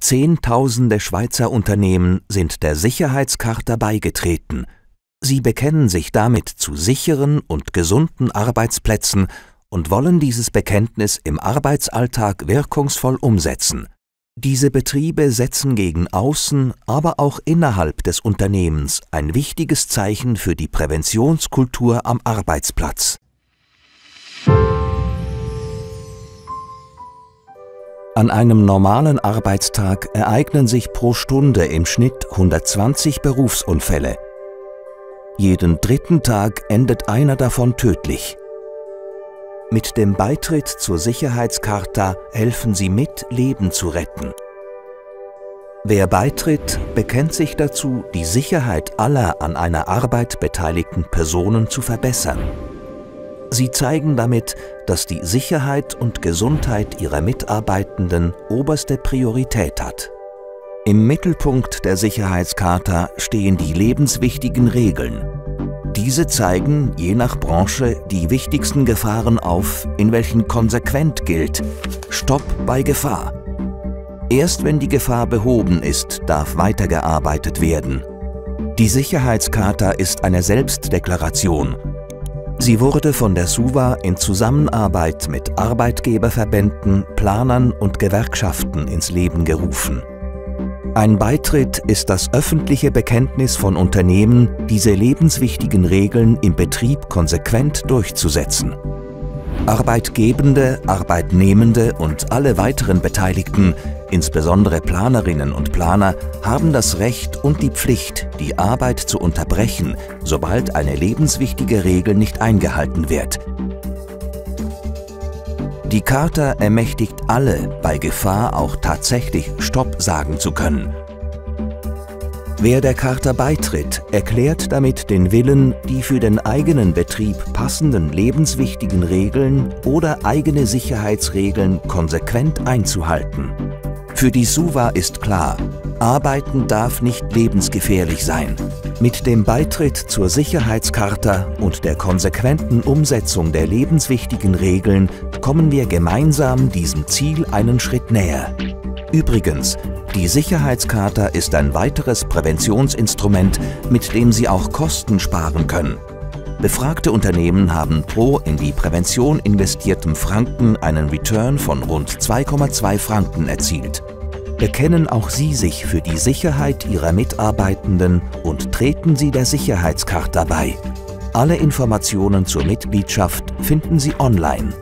Zehntausende Schweizer Unternehmen sind der Sicherheitscharta beigetreten. Sie bekennen sich damit zu sicheren und gesunden Arbeitsplätzen und wollen dieses Bekenntnis im Arbeitsalltag wirkungsvoll umsetzen. Diese Betriebe setzen gegen außen, aber auch innerhalb des Unternehmens ein wichtiges Zeichen für die Präventionskultur am Arbeitsplatz. An einem normalen Arbeitstag ereignen sich pro Stunde im Schnitt 120 Berufsunfälle. Jeden dritten Tag endet einer davon tödlich. Mit dem Beitritt zur Sicherheitscharta helfen sie mit, Leben zu retten. Wer beitritt, bekennt sich dazu, die Sicherheit aller an einer Arbeit beteiligten Personen zu verbessern. Sie zeigen damit, dass die Sicherheit und Gesundheit ihrer Mitarbeitenden oberste Priorität hat. Im Mittelpunkt der Sicherheitscharta stehen die lebenswichtigen Regeln. Diese zeigen, je nach Branche, die wichtigsten Gefahren auf, in welchen konsequent gilt Stopp bei Gefahr. Erst wenn die Gefahr behoben ist, darf weitergearbeitet werden. Die Sicherheitscharta ist eine Selbstdeklaration Sie wurde von der SUVA in Zusammenarbeit mit Arbeitgeberverbänden, Planern und Gewerkschaften ins Leben gerufen. Ein Beitritt ist das öffentliche Bekenntnis von Unternehmen, diese lebenswichtigen Regeln im Betrieb konsequent durchzusetzen. Arbeitgebende, Arbeitnehmende und alle weiteren Beteiligten, insbesondere Planerinnen und Planer, haben das Recht und die Pflicht, die Arbeit zu unterbrechen, sobald eine lebenswichtige Regel nicht eingehalten wird. Die Charta ermächtigt alle, bei Gefahr auch tatsächlich Stopp sagen zu können Wer der Charta beitritt, erklärt damit den Willen, die für den eigenen Betrieb passenden lebenswichtigen Regeln oder eigene Sicherheitsregeln konsequent einzuhalten. Für die SUVA ist klar, Arbeiten darf nicht lebensgefährlich sein. Mit dem Beitritt zur Sicherheitscharta und der konsequenten Umsetzung der lebenswichtigen Regeln kommen wir gemeinsam diesem Ziel einen Schritt näher. Übrigens, die Sicherheitscharta ist ein weiteres Präventionsinstrument, mit dem Sie auch Kosten sparen können. Befragte Unternehmen haben pro in die Prävention investiertem Franken einen Return von rund 2,2 Franken erzielt. Bekennen auch Sie sich für die Sicherheit Ihrer Mitarbeitenden und treten Sie der Sicherheitscharta bei. Alle Informationen zur Mitgliedschaft finden Sie online